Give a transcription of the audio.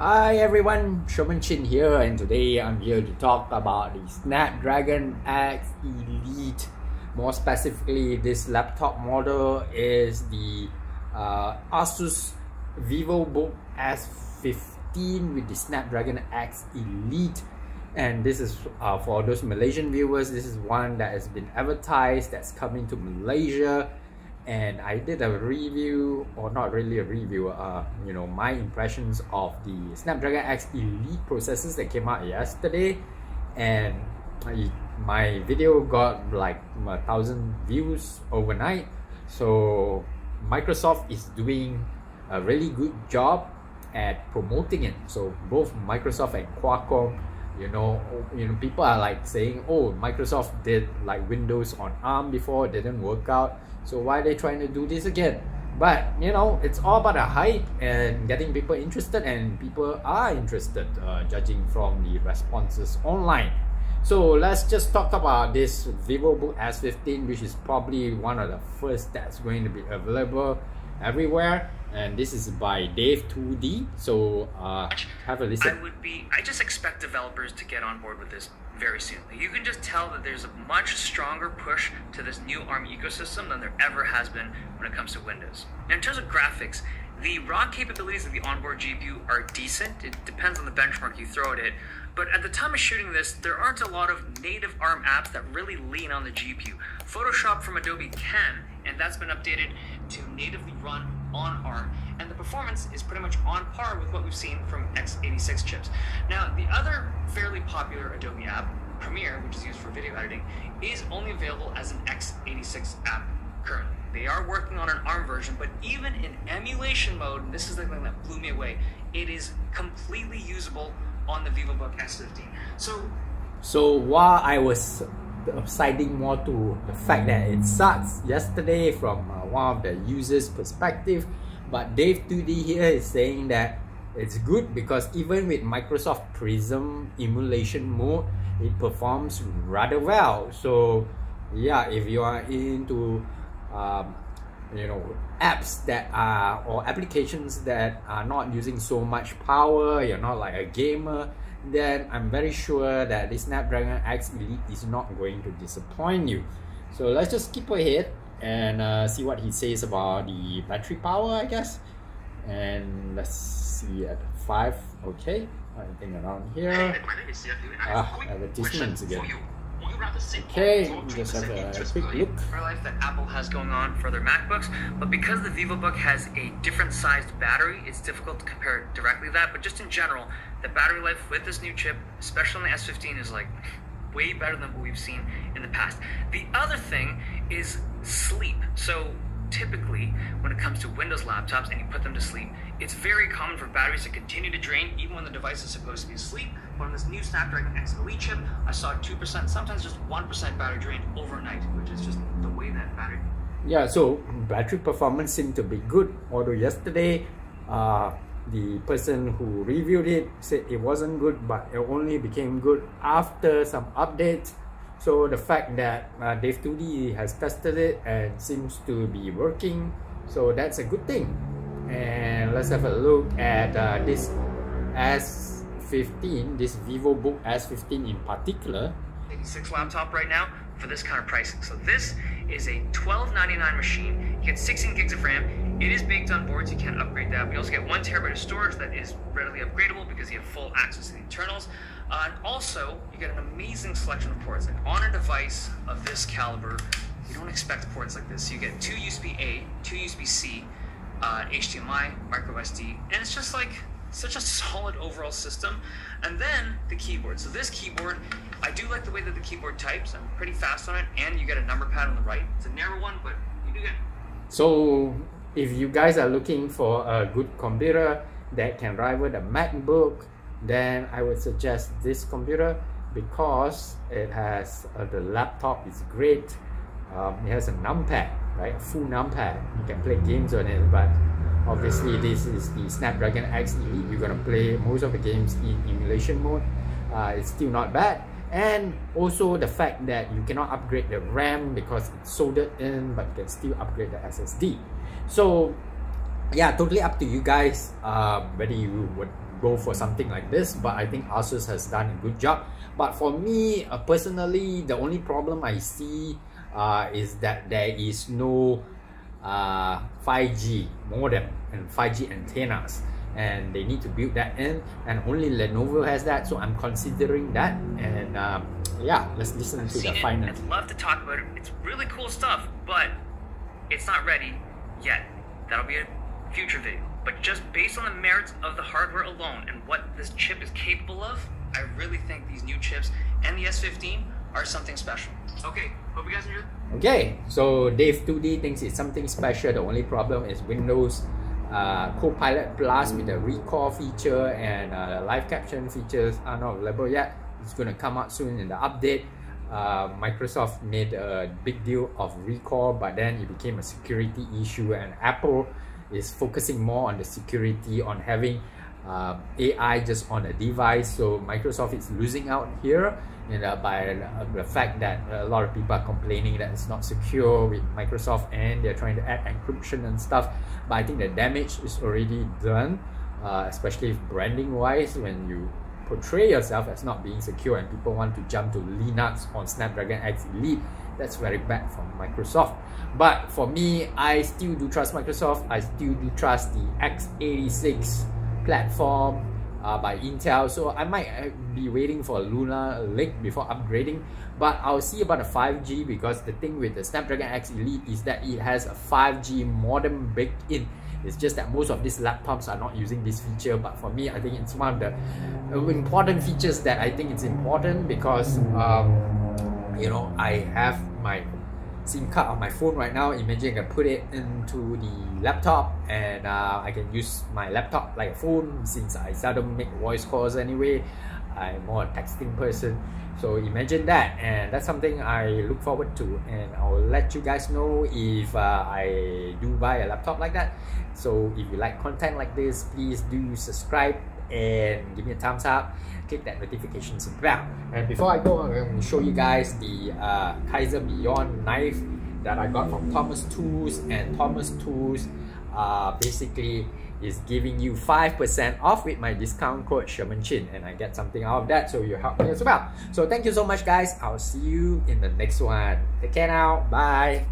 Hi everyone, Sherman Chin here and today I'm here to talk about the Snapdragon X Elite. More specifically, this laptop model is the uh, Asus VivoBook S15 with the Snapdragon X Elite. And this is uh, for those Malaysian viewers this is one that has been advertised that's coming to Malaysia and I did a review or not really a review uh you know my impressions of the Snapdragon X Elite processors that came out yesterday. And my, my video got like a thousand views overnight. So Microsoft is doing a really good job at promoting it. So both Microsoft and Qualcomm you know you know people are like saying oh microsoft did like windows on arm before it didn't work out so why are they trying to do this again? But you know it's all about the hype and getting people interested and people are interested uh, judging from the responses online. So let's just talk about this vivobook s15 which is probably one of the first that's going to be available everywhere and this is by Dave 2D. So uh, have a listen. I would be. I just expect developers to get on board with this very soon. You can just tell that there's a much stronger push to this new ARM ecosystem than there ever has been when it comes to Windows. Now, in terms of graphics, the raw capabilities of the onboard GPU are decent. It depends on the benchmark you throw at it. But at the time of shooting this, there aren't a lot of native ARM apps that really lean on the GPU. Photoshop from Adobe can, and that's been updated to natively run on ARM, and the performance is pretty much on par with what we've seen from x86 chips. Now, the other fairly popular Adobe app, Premiere, which is used for video editing, is only available as an x86 app currently. They are working on an ARM version, but even in emulation mode, this is the thing that blew me away, it is completely usable on the VivoBook S15. So, so while I was siding more to the fact that it sucks yesterday from uh, one of the users perspective but Dave 2D here is saying that it's good because even with Microsoft Prism emulation mode it performs rather well. So yeah if you are into um, you know apps that are or applications that are not using so much power you're not like a gamer then I'm very sure that the Snapdragon X Elite is not going to disappoint you. So let's just skip ahead and uh, see what he says about the battery power, I guess. And let's see at 5, okay, anything around here. Ah, advertisements again. Okay, just have a quick look. life that Apple has going on for their MacBooks, but because the VivoBook has a different sized battery, it's difficult to compare directly to that. But just in general, the battery life with this new chip, especially on the S15, is like way better than what we've seen in the past. The other thing is sleep. So typically, when it comes to Windows laptops and you put them to sleep, it's very common for batteries to continue to drain even when the device is supposed to be asleep. But on this new Snapdragon X Elite chip, I saw 2%, sometimes just 1% battery drain overnight, which is just the way that battery. Yeah, so battery performance seemed to be good. Although yesterday, uh, the person who reviewed it said it wasn't good, but it only became good after some updates. So the fact that uh, Dave 2D has tested it and seems to be working, so that's a good thing. And let's have a look at uh, this S15 this VivoBook S15 in particular. 86 laptop right now for this kind of pricing. So this is a 12.99 machine. You get 16 gigs of RAM it is baked on boards you can't upgrade that we also get one terabyte of storage that is readily upgradable because you have full access to the internals uh, and also you get an amazing selection of ports like on a device of this caliber you don't expect ports like this. So you get two USB A, two USB C, uh, HDMI, micro SD, and it's just like such a solid overall system. And then the keyboard. So this keyboard, I do like the way that the keyboard types. I'm pretty fast on it, and you get a number pad on the right. It's a narrow one, but you do get. So if you guys are looking for a good computer that can rival the MacBook, then I would suggest this computer because it has uh, the laptop is great. Um, it has a numpad right? A full numpad. You can play games on it, but obviously this is the Snapdragon X Elite. You're gonna play most of the games in emulation mode. Uh, it's still not bad. And also the fact that you cannot upgrade the RAM because it's soldered in, but you can still upgrade the SSD. So yeah, totally up to you guys uh, whether you would go for something like this. But I think Asus has done a good job. But for me uh, personally, the only problem I see uh, is that there is no uh, 5G modem and 5G antennas and they need to build that in and only Lenovo has that so I'm considering that and um, yeah let's listen to the finance I'd love to talk about it. It's really cool stuff, but it's not ready yet. That'll be a future video. But just based on the merits of the hardware alone and what this chip is capable of, I really think these new chips and the S15 are something special. Okay, hope you guys enjoyed. Okay, so Dave 2D thinks it's something special. The only problem is Windows uh, Copilot Plus with the recall feature and uh, live caption features are not available yet. It's going to come out soon in the update. Uh, Microsoft made a big deal of recall, but then it became a security issue, and Apple is focusing more on the security on having uh, AI just on a device. So Microsoft is losing out here and uh, by uh, the fact that a lot of people are complaining that it's not secure with Microsoft and they're trying to add encryption and stuff. But I think the damage is already done, uh, especially branding wise when you portray yourself as not being secure and people want to jump to Linux on Snapdragon X Elite. That's very bad from Microsoft. But for me, I still do trust Microsoft. I still do trust the x86 platform uh, by Intel. So I might uh, be waiting for a Lunar Lake before upgrading. But I'll see about the 5G because the thing with the Snapdragon X Elite is that it has a 5G modem baked in. It's just that most of these laptops are not using this feature. But for me, I think it's one of the uh, important features that I think it's important because um, you know I have my SIM card on my phone right now. Imagine I can put it into the laptop and uh, I can use my laptop like a phone since I seldom make voice calls anyway. I'm more a texting person. So imagine that and that's something I look forward to and I'll let you guys know if uh, I do buy a laptop like that. So if you like content like this, please do subscribe and give me a thumbs up click that notifications bell and before I go I'm going to show you guys the uh, Kaiser Beyond knife that I got from Thomas Tools. And Thomas Tools uh, basically is giving you 5% off with my discount code Sherman Chin. And I get something out of that so you help me as well. So thank you so much guys. I'll see you in the next one. Take care now. Bye